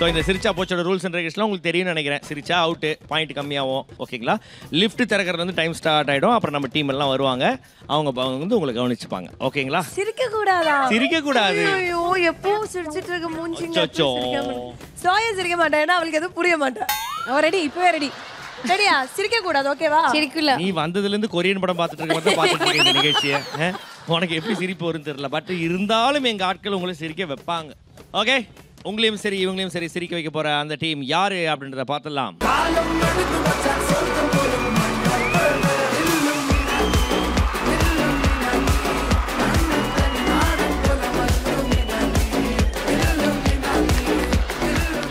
So இந்த சிரிச்சா போச்சோட rules and ரெகுலேஷன்லாம் உங்களுக்கு தெரியும்னு நினைக்கிறேன். சிரிச்சா அவுட்டு பாயிண்ட் கம்மியாகும். ஓகேங்களா லிஃப்ட் திறக்கிறது வந்து டைம் ஸ்டார்ட் ஆகிடும் அப்புறம் நம்ம டீம் எல்லாம் வருவாங்க. அவங்க அவங்க வந்து உங்களை கவனிச்சுப்பாங்க. ஓகேங்களா சிரிக்க கூடாதா சிரிக்க கூடாது ஐயோ எப்பவும் சிரிச்சிட்டு இருக்க மூஞ்சிங்க. சோயா சிரிக்க மாட்டேன். ஏன்னா அவளுக்கு எதுவும் புரிய மாட்டேன். அவ ரெடி இப்பவே ரெடி ரெடியா சிரிக்க கூடாது ஓகேவா சிரிக்கல. நீ வந்ததுல இருந்து கொரியன் படம் பார்த்துட்டு இருக்க பார்த்துட்டு இருக்க இந்த நிகழ்ச்சியை? உனக்கு எப்படி சிரிப்பு வரும்னு தெரியல. பட் இருந்தாலும் எங்க ஆட்கள் உங்களை சிரிக்க வைப்பாங்க. ஓகே உங்களையும் சரி இவங்களையும் சரி சிரிக்க வைக்க போற அந்த டீம் யாரு அப்படின்றத பார்த்துடலாம்.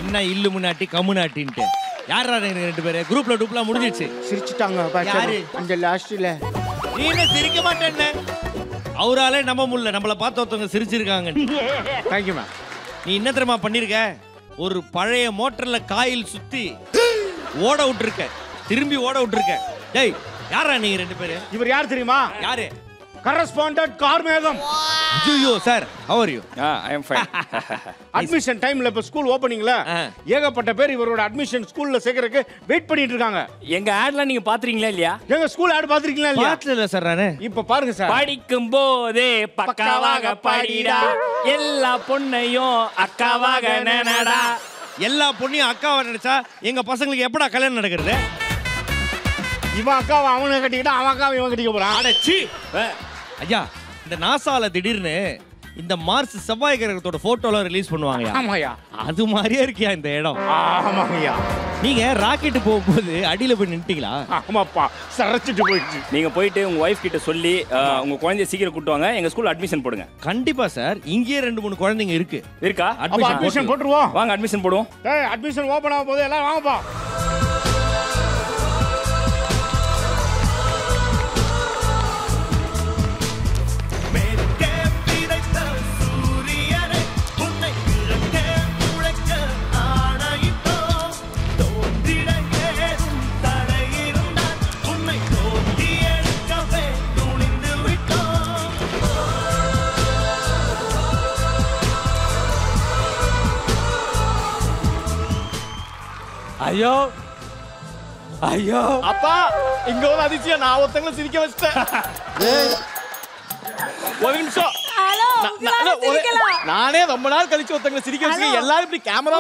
என்ன இல்லு முன்னாட்டி கம்முனாட்டின்ட்டு. யாரா ரெண்டு பேரு? குரூப்ல டூப்லாம் முடிஞ்சிடுச்சு சிரிச்சுட்டாங்க யாரு? அந்த லாஸ்ட்ல. நீ சிரிக்க மாட்டேன்ன? அவராலே நம்ப முடியல. நம்மள பார்த்து ஒருத்தவங்க சிரிச்சிருக்காங்க தேங்க்யூ மேம் நீ என்ன தெரியுமா பண்ணிருக்க? ஒரு பழைய மோட்டர்ல காயில் சுத்தி ஓட விட்டுருக்க. திரும்பி ஓட விட்டுருக்க. டேய் யாரா நீங்க ரெண்டு பேரு? இவர் யார் தெரியுமா? யாரு? கரஸ்பாண்டன்ட் கார்மேகம். ஐயோ sir how are you I am fine admission டைம்ல இப்ப ஸ்கூல் ஓபனிங்ல ஆ. ஏகப்பட்ட பேர் இவரோட அட்மிஷன் ஸ்கூல்ல சேர்க்கறதுக்கு வெயிட் பண்ணிட்டு இருக்காங்க. எங்க ஆட்லாம் நீங்க பாத்துறீங்களா இல்லையா? எங்க ஸ்கூல் ஆட் பாத்திருக்கீங்களா இல்லையா? பாத்துல சார் நானு. இப்ப பாருங்க சார் படிக்கும் போதே பக்காவாக படிடா. எல்லா பொண்ணையும் அக்காவாக நினடா. எல்லா பொண்ணையும் அக்காவை நினைச்சா எங்க பசங்களுக்கு எப்படா கல்யாணம் நடக்கிறது? இவன் அக்காவை அவனை கட்டிக்கிட்டா அவன் அக்காவை இவன் கட்டிக்க போறான். அடச்சி ஐயா இந்த நாசால திடீர்னு இந்த மார்ஸ் செவ்வாய் கிரகத்தோட போட்டோலாம் ரிலீஸ் பண்ணுவாங்க ஆமாயா அது மாதிரியே இருக்கியா இந்த இடம்? ஆமாங்கய்யா. நீங்க ராக்கெட் போகும்போது அடியில போய் நின்ட்டீங்களா ஆமாப்பா சரைச்சிட்டு போயிடுச்சு. நீங்க போயிட்டு உங்க ஒய்ஃப் கிட்ட சொல்லி உங்க குழந்தைய சீக்கிரம் கூட்டு வாங்க எங்க ஸ்கூல் அட்மிஷன் போடுங்க. கண்டிப்பா சார். இங்கேயே ரெண்டு மூணு குழந்தைங்க இருக்கு. இருக்கா? அட்மிஷன் அட்மிஷன் போட்டுருவோம். வாங்க அட்மிஷன் போடுவோம். அட்மிஷன் ஓபன் ஆக போது எல்லாம் வாங்கப்பா. ஐயோ ஐயோ அப்பா ஒருத்தங்களை சிரிக்க வச்சிட்டேன் ஒரு நிமிஷம் ஹலோ உங்களால சிரிக்கலாம் நானே ரொம்ப நாள் கழிச்சு ஒருத்தங்களை சிரிக்க. வச்சுக்க எல்லாரும் இப்படி கேமரா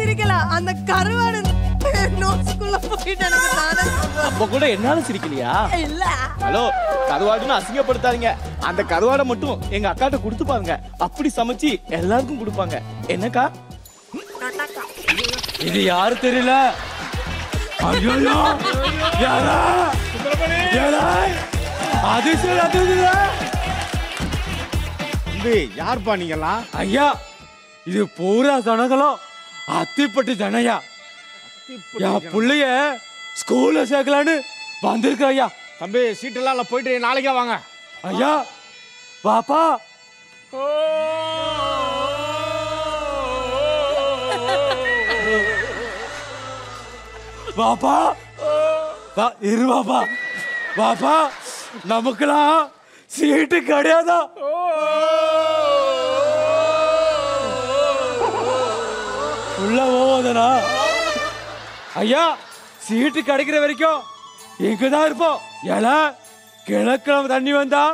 சிரிக்கலாம் அந்த கருவாடு அப்ப கூட என்னால சிரிக்கலையா இல்ல ஹலோ கருவாடுன்னு அசிங்கப்படுத்தாதீங்க அந்த கருவாடை மட்டும் எங்க அக்காட்ட கொடுத்து பாருங்க அப்படி சமைச்சு எல்லாருக்கும் கொடுப்பாங்க என்னக்கா இது யாரு தெரியல. தம்பி யார்ப்பா நீங்கெல்லாம்? ஐயா இது பூரா ஜனங்களும் அத்திப்பட்டு ஜனையா. என் புள்ளைய ஸ்கூல்ல சேர்க்கலான்னு வந்திருக்க ஐயா. தம்பி சீட்டெல்லாம் இல்ல, போயிட்டு நாளைக்கே வாங்க. ஐயா பாப்பா பாப்பா. பா இரு பாப்பா. பாப்பா நமக்கெல்லாம் சீட்டு கிடையாதா? உள்ள போவதனா ஐயா சீட்டு கிடைக்கிற வரைக்கும் இங்கதான் இருப்போம். ஏன்னா கிழக்குல தண்ணி வந்தா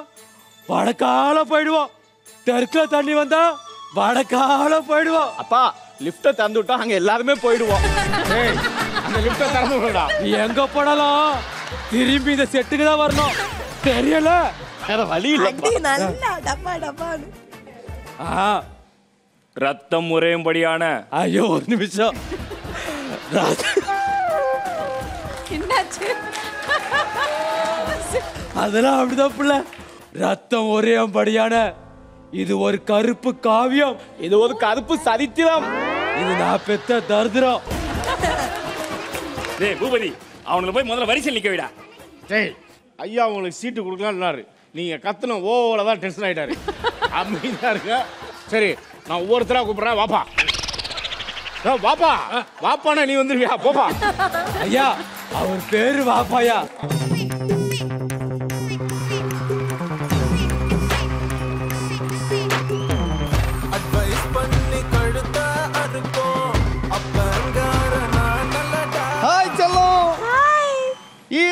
வடக்கால போயிடுவோம். தெற்குல தண்ணி வந்தா வடக்கால போயிடுவோம். அப்பா லிஃப்ட திறந்து விட்டா அங்க எல்லாருமே போயிடுவோம். ஏய் அந்த லிஃப்ட்டை திறந்து விடுடா. எங்க போனாலும் திரும்பி இந்த செட்டுக்கு தான் வரணும். தெரியல. வேற வழி இல்ல நல்லா டப்பா டப்பான்னு. ஆ. ரத்தம் உறையும்படியான ஐயோ ஒரு நிமிஷம். என்னாச்சு? அதெல்லாம் அப்படிதான் புள்ள. ரத்தம் ஒரே படியான இது ஒரு கருப்பு காவியம். இது ஒரு கருப்பு சரித்திரம். இது நான் பெத்த தரித்திரம். டேய் பூபதி அவனுக்கு போய் முதல்ல வரிசையில் நிக்க விடா. டேய் ஐயா உங்களுக்கு சீட்டு கொடுக்கலாம்னாரு நீங்க கத்துன ஓவல தான் டென்ஷன் ஆயிட்டாரு. அமைதியா இருக்க சரி நான் ஒவ்வொருத்தரா கூப்பிடுறேன். வாப்பா. ஏய், வாப்பா. வாப்பானா நீ வந்துருவியா? போப்பா. ஐயா அவர் பேரு வாப்பாயா?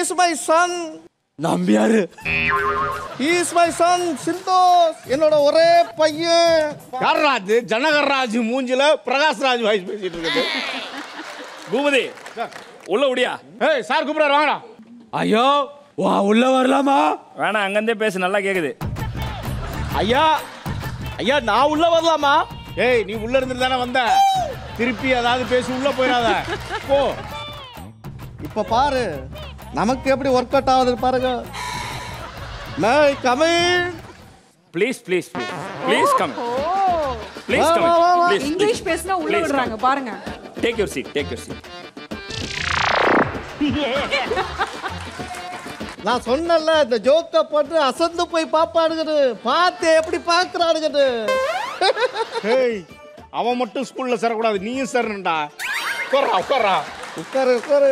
Is my son Nambiar is my son Santhosh என்னோட ஒரே பையன். யார்ராஜ் ஜனகர்ராஜ் மூஞ்சில பிரகாஷ்ராஜ் வாய்ஸ் பேசிட்டு இருக்குது. பூபதி உள்ள முடியா ஏய் சார் கூப்பிடாரு வாங்கடா. ஐயோ வா உள்ள வரலாமா? வேணாம் அங்கேருந்தே பேசு நல்லா கேக்குது. ஐயா ஐயா நான் உள்ள வரலாமா? ஏய் நீ உள்ள இருந்து தானே வந்த? திருப்பி ஏதாவது பேசி உள்ள போயிடாத. போ. இப்ப பாரு. நமக்கு எப்படி ஒர்க் அவுட் ஆகுது பாருங்க. May coming please please please please come please come. Please English பேசினா உள்ள விடுறாங்க பாருங்க. Take your seat take your seat நான் சொன்னல இந்த ஜோக்க போட்டு அசந்து போய் பாப்பாடுங்கன்னு பார்த்து எப்படி ஏய் அவன் மட்டும் ஸ்கூல்ல சேரக்கூடாது நீயும் சேரணும்டா. உட்கார்றா உட்கார்றா. உட்காரு உட்காரு.